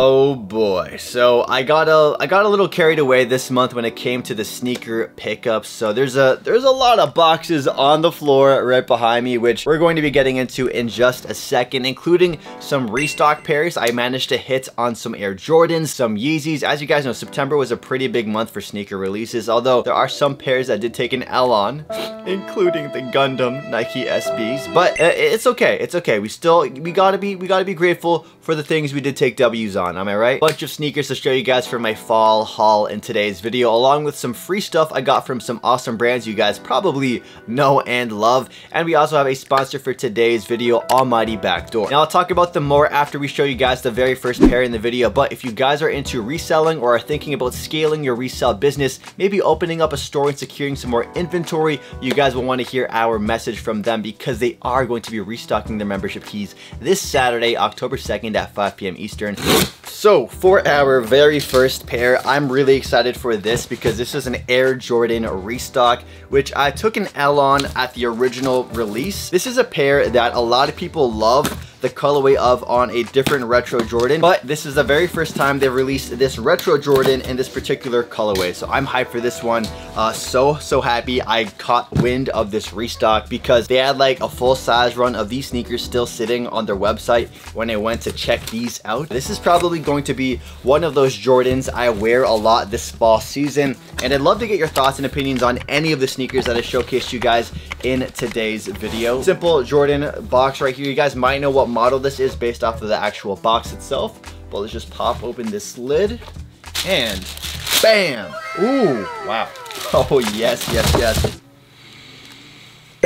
Oh boy. So I got a I got a little carried away this month when it came to the sneaker pickups. So there's a there's a lot of boxes on the floor right behind me which we're going to be getting into in just a second including some restock pairs. I managed to hit on some Air Jordans, some Yeezys. As you guys know, September was a pretty big month for sneaker releases, although there are some pairs that did take an L on, including the Gundam Nike SBs. But uh, it's okay. It's okay. We still we got to be we got to be grateful for the things we did take W's on, I'm right? Bunch of sneakers to show you guys for my fall haul in today's video, along with some free stuff I got from some awesome brands you guys probably know and love. And we also have a sponsor for today's video, Almighty Backdoor. Now I'll talk about them more after we show you guys the very first pair in the video, but if you guys are into reselling or are thinking about scaling your resale business, maybe opening up a store and securing some more inventory, you guys will want to hear our message from them because they are going to be restocking their membership keys this Saturday, October 2nd at 5 p.m. Eastern. So for our very first pair, I'm really excited for this because this is an Air Jordan restock, which I took an L on at the original release. This is a pair that a lot of people love the colorway of on a different retro Jordan. But this is the very first time they've released this retro Jordan in this particular colorway. So I'm hyped for this one. Uh, so, so happy I caught wind of this restock because they had like a full size run of these sneakers still sitting on their website when I went to check these out. This is probably going to be one of those Jordans I wear a lot this fall season. And I'd love to get your thoughts and opinions on any of the sneakers that I showcased you guys in today's video. Simple Jordan box right here. You guys might know what model this is based off of the actual box itself. But let's just pop open this lid and bam. Ooh, wow. Oh, yes, yes, yes.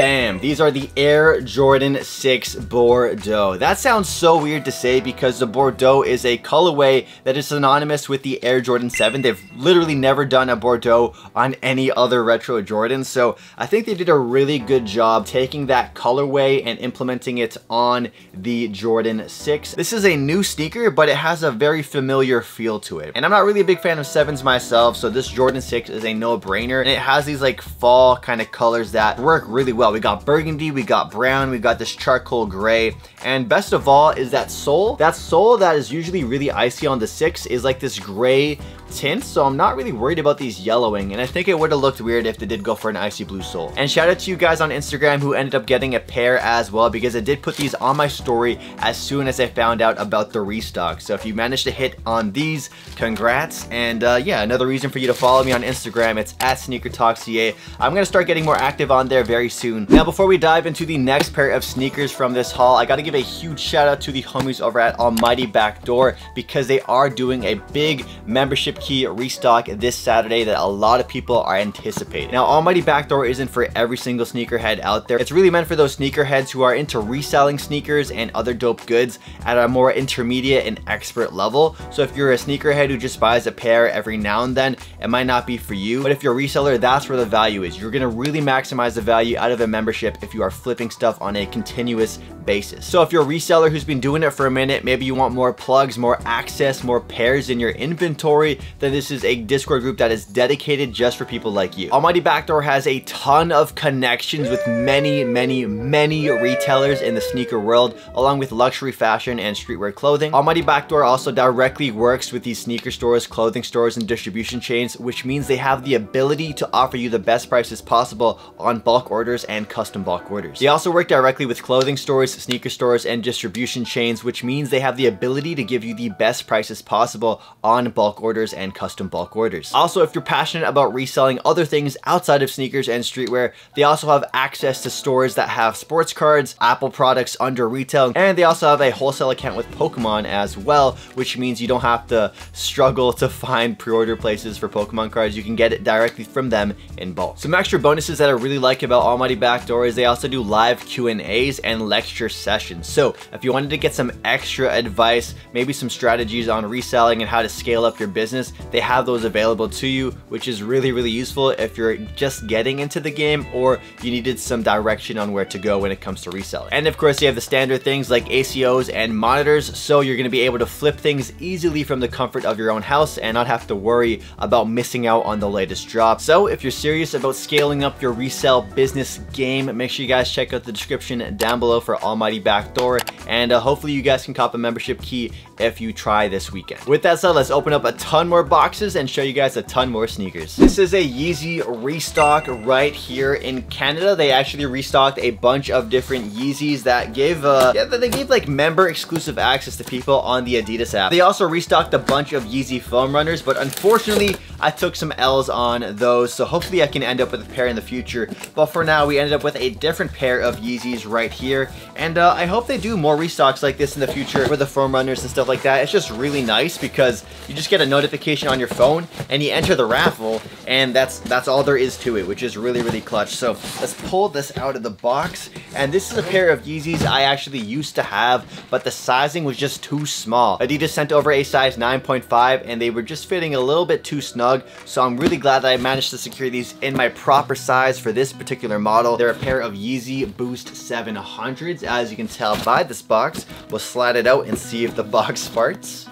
Bam! These are the Air Jordan 6 Bordeaux. That sounds so weird to say because the Bordeaux is a colorway that is synonymous with the Air Jordan 7. They've literally never done a Bordeaux on any other retro Jordan, so I think they did a really good job taking that colorway and implementing it on the Jordan 6. This is a new sneaker, but it has a very familiar feel to it. And I'm not really a big fan of 7s myself, so this Jordan 6 is a no-brainer. And it has these like fall kind of colors that work really well well. We got burgundy, we got brown, we got this charcoal gray, and best of all is that sole. That sole that is usually really icy on the 6 is like this gray tint, so I'm not really worried about these yellowing, and I think it would have looked weird if they did go for an icy blue sole. And shout out to you guys on Instagram who ended up getting a pair as well, because I did put these on my story as soon as I found out about the restock. So if you managed to hit on these, congrats. And uh, yeah, another reason for you to follow me on Instagram, it's at SneakerTalkCA. I'm gonna start getting more active on there very soon. Now, before we dive into the next pair of sneakers from this haul, I gotta give a huge shout out to the homies over at Almighty Backdoor because they are doing a big membership key restock this Saturday that a lot of people are anticipating. Now, Almighty Backdoor isn't for every single sneakerhead out there. It's really meant for those sneakerheads who are into reselling sneakers and other dope goods at a more intermediate and expert level. So if you're a sneakerhead who just buys a pair every now and then, it might not be for you. But if you're a reseller, that's where the value is. You're gonna really maximize the value out of a membership if you are flipping stuff on a continuous basis. So if you're a reseller who's been doing it for a minute, maybe you want more plugs, more access, more pairs in your inventory, then this is a Discord group that is dedicated just for people like you. Almighty Backdoor has a ton of connections with many, many, many retailers in the sneaker world, along with luxury fashion and streetwear clothing. Almighty Backdoor also directly works with these sneaker stores, clothing stores, and distribution chains, which means they have the ability to offer you the best prices possible on bulk orders and custom bulk orders. They also work directly with clothing stores, sneaker stores, and distribution chains, which means they have the ability to give you the best prices possible on bulk orders and custom bulk orders. Also, if you're passionate about reselling other things outside of sneakers and streetwear, they also have access to stores that have sports cards, Apple products under retail, and they also have a wholesale account with Pokemon as well, which means you don't have to struggle to find pre-order places for Pokemon cards. You can get it directly from them in bulk. Some extra bonuses that I really like about Almighty Backdoor is they also do live Q&As and lecture sessions. So if you wanted to get some extra advice, maybe some strategies on reselling and how to scale up your business, they have those available to you, which is really, really useful if you're just getting into the game or you needed some direction on where to go when it comes to reselling. And of course, you have the standard things like ACOs and monitors, so you're gonna be able to flip things easily from the comfort of your own house and not have to worry about missing out on the latest drop. So if you're serious about scaling up your resale business game, make sure you guys check out the description down below for Almighty almighty backdoor. And uh, hopefully you guys can cop a membership key if you try this weekend. With that said, let's open up a ton more boxes and show you guys a ton more sneakers. This is a Yeezy restock right here in Canada. They actually restocked a bunch of different Yeezys that give, uh, yeah, they gave like member exclusive access to people on the Adidas app. They also restocked a bunch of Yeezy foam runners, but unfortunately, I took some L's on those, so hopefully I can end up with a pair in the future. But for now, we ended up with a different pair of Yeezys right here, and uh, I hope they do more restocks like this in the future for the foam runners and stuff like that. It's just really nice because you just get a notification on your phone and you enter the raffle, and that's that's all there is to it, which is really, really clutch. So let's pull this out of the box, and this is a pair of Yeezys I actually used to have, but the sizing was just too small. Adidas sent over a size 9.5, and they were just fitting a little bit too snug so I'm really glad that I managed to secure these in my proper size for this particular model. They're a pair of Yeezy Boost 700s. As you can tell by this box, we'll slide it out and see if the box farts.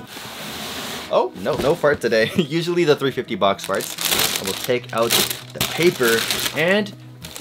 Oh, no, no fart today. Usually the 350 box farts. I will take out the paper and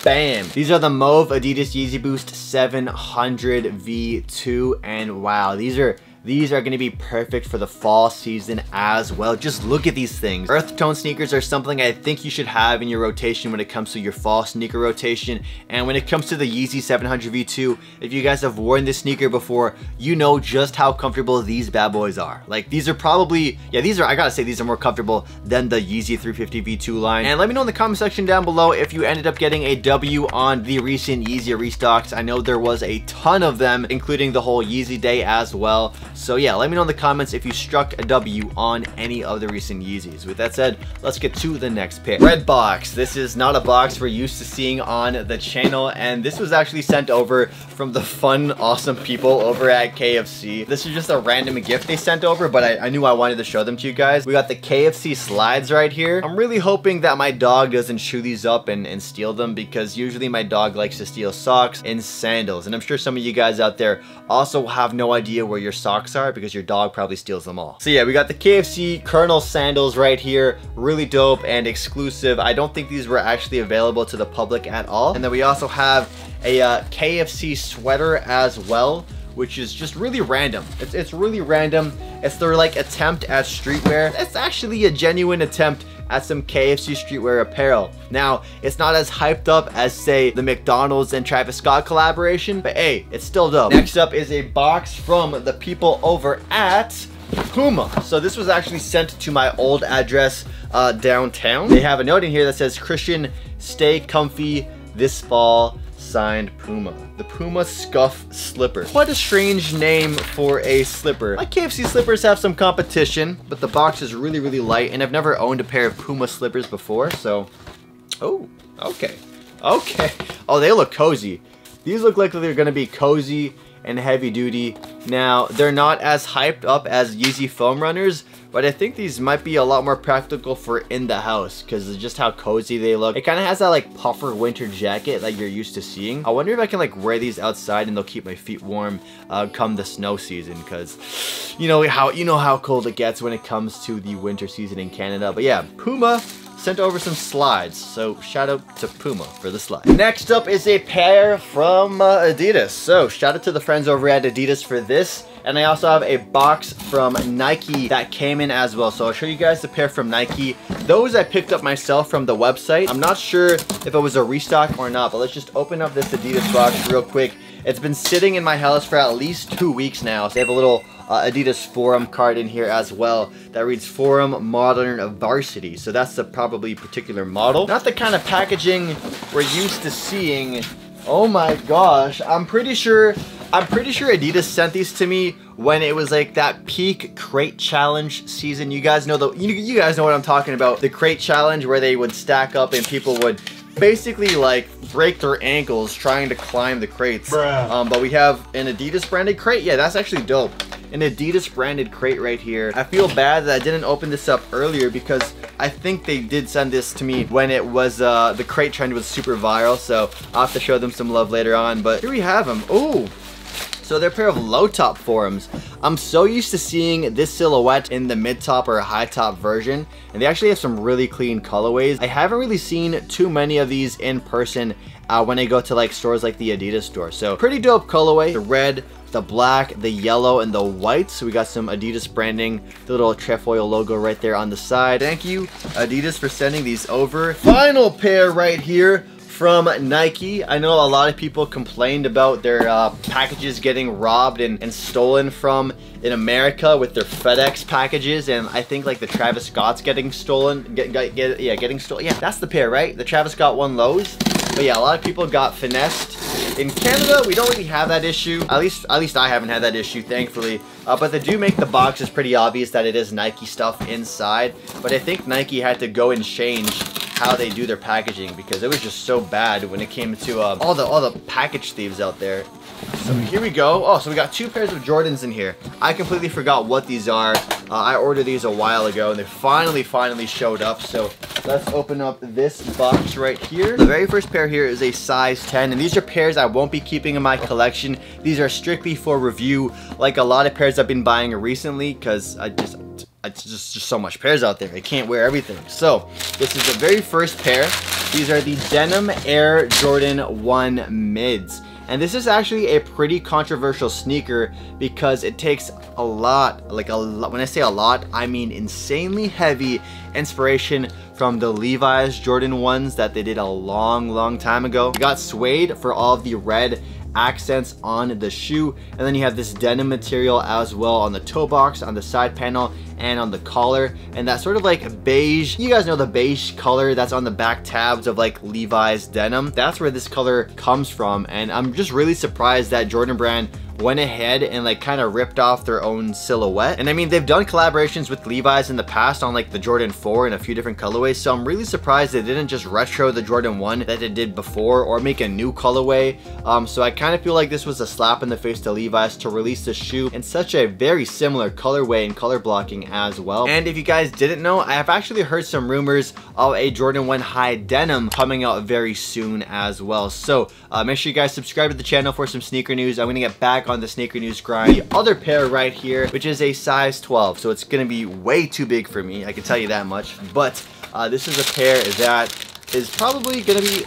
Bam! These are the Mauve Adidas Yeezy Boost 700 V2 and wow, these are these are going to be perfect for the fall season as well. Just look at these things. Earth tone sneakers are something I think you should have in your rotation when it comes to your fall sneaker rotation. And when it comes to the Yeezy 700 V2, if you guys have worn this sneaker before, you know just how comfortable these bad boys are. Like these are probably, yeah, these are, I gotta say these are more comfortable than the Yeezy 350 V2 line. And let me know in the comment section down below if you ended up getting a W on the recent Yeezy restocks. I know there was a ton of them, including the whole Yeezy day as well. So yeah, let me know in the comments if you struck a W on any of the recent Yeezys. With that said, let's get to the next pick. Red box. This is not a box we're used to seeing on the channel, and this was actually sent over from the fun, awesome people over at KFC. This is just a random gift they sent over, but I, I knew I wanted to show them to you guys. We got the KFC slides right here. I'm really hoping that my dog doesn't chew these up and, and steal them because usually my dog likes to steal socks and sandals. And I'm sure some of you guys out there also have no idea where your socks are because your dog probably steals them all. So yeah, we got the KFC Colonel sandals right here. Really dope and exclusive. I don't think these were actually available to the public at all. And then we also have a uh, KFC sweater as well which is just really random. It's, it's really random. It's their like attempt at streetwear. It's actually a genuine attempt at some KFC streetwear apparel. Now, it's not as hyped up as say the McDonald's and Travis Scott collaboration, but hey, it's still dope. Next up is a box from the people over at Puma. So this was actually sent to my old address uh, downtown. They have a note in here that says, Christian, stay comfy this fall signed Puma. The Puma Scuff Slipper. What a strange name for a slipper. My KFC slippers have some competition, but the box is really, really light, and I've never owned a pair of Puma slippers before, so... Oh, okay. Okay. Oh, they look cozy. These look like they're gonna be cozy and heavy duty. Now, they're not as hyped up as Yeezy foam runners, but I think these might be a lot more practical for in the house because just how cozy they look. It kind of has that like puffer winter jacket that you're used to seeing. I wonder if I can like wear these outside and they'll keep my feet warm uh, come the snow season because you know how you know how cold it gets when it comes to the winter season in Canada. But yeah, Puma sent over some slides. So shout out to Puma for the slide. Next up is a pair from uh, Adidas. So shout out to the friends over at Adidas for this. And I also have a box from Nike that came in as well. So I'll show you guys the pair from Nike. Those I picked up myself from the website. I'm not sure if it was a restock or not, but let's just open up this Adidas box real quick. It's been sitting in my house for at least two weeks now. So they have a little uh, Adidas Forum card in here as well that reads Forum Modern Varsity. So that's the probably particular model. Not the kind of packaging we're used to seeing. Oh my gosh, I'm pretty sure I'm pretty sure Adidas sent these to me when it was like that peak crate challenge season. You guys know the you, you guys know what I'm talking about. The crate challenge where they would stack up and people would basically like break their ankles trying to climb the crates. Um, but we have an Adidas branded crate. Yeah, that's actually dope an Adidas branded crate right here. I feel bad that I didn't open this up earlier because I think they did send this to me when it was, uh, the crate trend was super viral. So I'll have to show them some love later on. But here we have them. Oh, So they're a pair of low top forums. I'm so used to seeing this silhouette in the mid top or high top version, and they actually have some really clean colorways. I haven't really seen too many of these in person uh, when I go to like stores like the Adidas store. So pretty dope colorway. The red, the black, the yellow, and the white. So we got some Adidas branding, the little trefoil logo right there on the side. Thank you, Adidas, for sending these over. Final pair right here from Nike. I know a lot of people complained about their uh, packages getting robbed and, and stolen from in America with their FedEx packages and I think like the Travis Scott's getting stolen, get, get, get, yeah, getting stolen. Yeah, that's the pair, right? The Travis Scott one lows. But yeah, a lot of people got finessed. In Canada, we don't really have that issue. At least, at least I haven't had that issue, thankfully. Uh, but they do make the boxes pretty obvious that it is Nike stuff inside. But I think Nike had to go and change how they do their packaging because it was just so bad when it came to um, all the all the package thieves out there. So here we go. Oh, so we got two pairs of Jordans in here. I completely forgot what these are. Uh, I ordered these a while ago and they finally, finally showed up. So let's open up this box right here. The very first pair here is a size 10 and these are pairs I won't be keeping in my collection. These are strictly for review like a lot of pairs I've been buying recently because I just it's just, just so much pairs out there. I can't wear everything. So this is the very first pair. These are the Denim Air Jordan 1 Mids. And this is actually a pretty controversial sneaker because it takes a lot, like a lot, when I say a lot, I mean insanely heavy inspiration from the Levi's Jordan 1s that they did a long, long time ago. You got suede for all the red accents on the shoe and then you have this denim material as well on the toe box on the side panel and on the collar and that sort of like beige you guys know the beige color that's on the back tabs of like Levi's denim that's where this color comes from and I'm just really surprised that Jordan brand went ahead and like kind of ripped off their own silhouette. And I mean, they've done collaborations with Levi's in the past on like the Jordan 4 in a few different colorways. So I'm really surprised they didn't just retro the Jordan 1 that they did before or make a new colorway. Um, so I kind of feel like this was a slap in the face to Levi's to release the shoe in such a very similar colorway and color blocking as well. And if you guys didn't know, I have actually heard some rumors of a Jordan 1 high denim coming out very soon as well. So uh, make sure you guys subscribe to the channel for some sneaker news. I'm to get back on the sneaker news grind. The other pair right here, which is a size 12. So it's gonna be way too big for me. I can tell you that much. But uh, this is a pair that is probably gonna be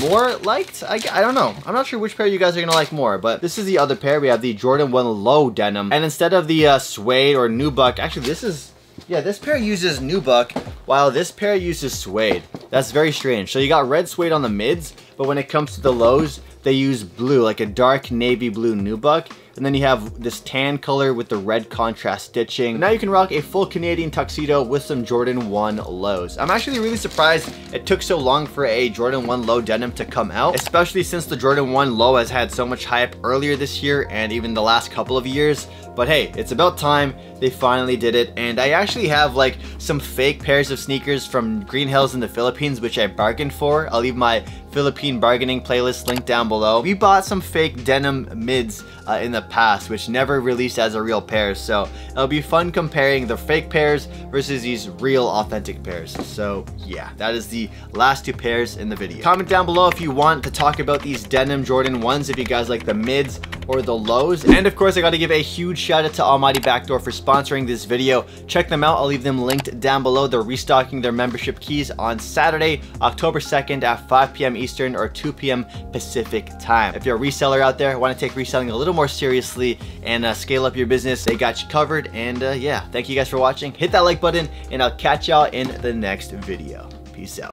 more liked. I, I don't know. I'm not sure which pair you guys are gonna like more, but this is the other pair. We have the Jordan 1 Low Denim. And instead of the uh, suede or nubuck, actually this is, yeah, this pair uses nubuck, while this pair uses suede. That's very strange. So you got red suede on the mids, but when it comes to the lows, they use blue, like a dark navy blue nubuck. And then you have this tan color with the red contrast stitching. Now you can rock a full Canadian tuxedo with some Jordan 1 lows. I'm actually really surprised it took so long for a Jordan 1 low denim to come out, especially since the Jordan 1 low has had so much hype earlier this year and even the last couple of years. But hey, it's about time they finally did it. And I actually have like some fake pairs of sneakers from Green Hills in the Philippines, which I bargained for. I'll leave my Philippine bargaining playlist linked down below. We bought some fake denim mids uh, in the past, which never released as a real pair. So it'll be fun comparing the fake pairs versus these real authentic pairs. So yeah, that is the last two pairs in the video. Comment down below if you want to talk about these denim Jordan 1s, if you guys like the mids or the lows. And of course, I got to give a huge shout out to Almighty Backdoor for sponsoring this video. Check them out. I'll leave them linked down below. They're restocking their membership keys on Saturday, October 2nd at 5 p.m. Eastern or 2 p.m. Pacific time. If you're a reseller out there, want to take reselling a little more seriously and uh, scale up your business, they got you covered. And uh, yeah, thank you guys for watching. Hit that like button and I'll catch y'all in the next video. Peace out.